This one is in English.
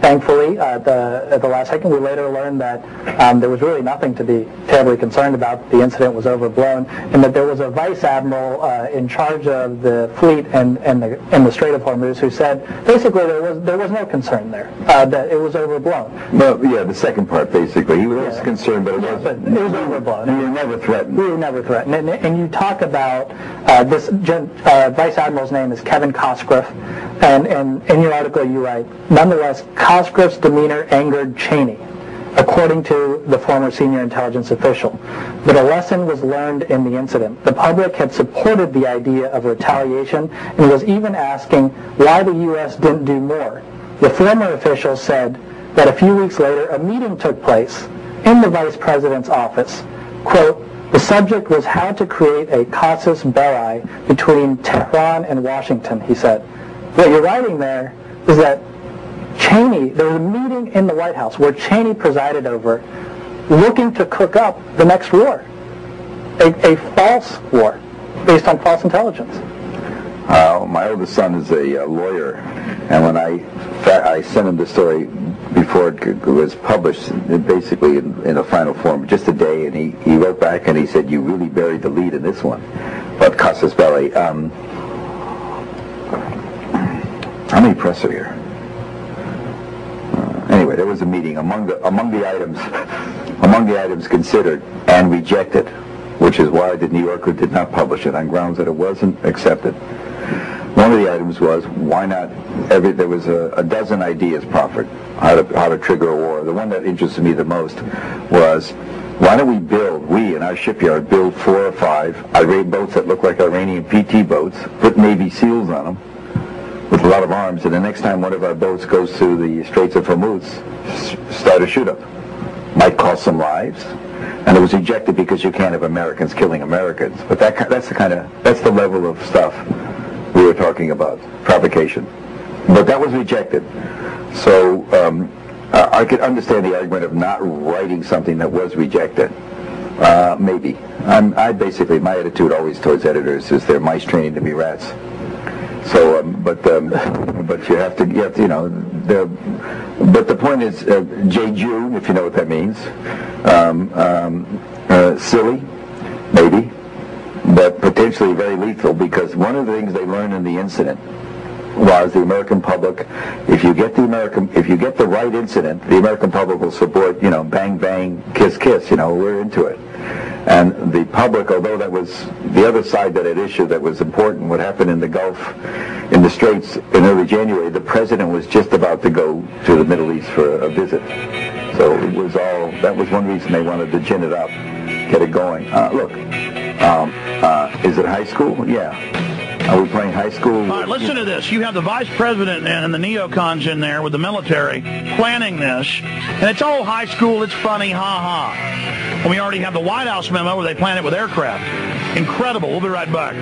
Thankfully, at the, at the last second, we later learned that um, there was really nothing to be terribly concerned about. The incident was overblown, and that there was a vice admiral uh, in charge of the fleet and, and, the, and the Strait of Hormuz who said basically there was there was no concern there, uh, that it was overblown. Well, yeah, the second part basically. He was yeah. concerned, but it was but it was overblown. We were never threatened. We were never threatened. And, and you talk about uh, this uh, vice admiral's name is Kevin Cosgriff, and, and in your article you write, nonetheless, Cosgriff's demeanor angered Cheney, according to the former senior intelligence official. But a lesson was learned in the incident. The public had supported the idea of retaliation and was even asking why the U.S. didn't do more. The former official said that a few weeks later a meeting took place in the vice president's office. Quote, the subject was how to create a casus belli between Tehran and Washington, he said. What you're writing there is that Cheney, there was a meeting in the White House where Cheney presided over, looking to cook up the next war, a, a false war based on false intelligence. Uh, my oldest son is a uh, lawyer, and when I I sent him the story before it was published, basically in, in, a final form, just a day, and he, he wrote back and he said, "You really buried the lead in this one." But Casus Belli. Um, how many press are here? There was a meeting among the among the items among the items considered and rejected, which is why the New Yorker did not publish it on grounds that it wasn't accepted. One of the items was why not every there was a, a dozen ideas proffered how to how to trigger a war. The one that interested me the most was why don't we build, we in our shipyard, build four or five Iranian boats that look like Iranian PT boats, put Navy SEALs on them, with a lot of arms, and the next time one of our boats goes through the Straits of Hormuz, start a shoot-up. Might cost some lives, and it was rejected because you can't have Americans killing Americans. But that that's the kind of that's the level of stuff we were talking about, provocation. But that was rejected. So um, I could understand the argument of not writing something that was rejected. Uh, maybe. I'm, I basically, my attitude always towards editors is they're mice training to be rats. So, um, but um, but you have to, you you know, the, but the point is, uh, J. June, if you know what that means, um, um, uh, silly, maybe, but potentially very lethal because one of the things they learned in the incident was the American public, if you get the American, if you get the right incident, the American public will support, you know, bang bang, kiss kiss, you know, we're into it. And the public, although that was the other side that had issue that was important, what happened in the Gulf, in the Straits in early January, the president was just about to go to the Middle East for a visit. So it was all, that was one reason they wanted to gin it up, get it going. Uh, look, um, uh, is it high school? Yeah. Are we playing high school? All right, listen to this. You have the vice president and the neocons in there with the military planning this, and it's all high school. It's funny, ha ha. And we already have the White House memo where they plan it with aircraft. Incredible. We'll be right back.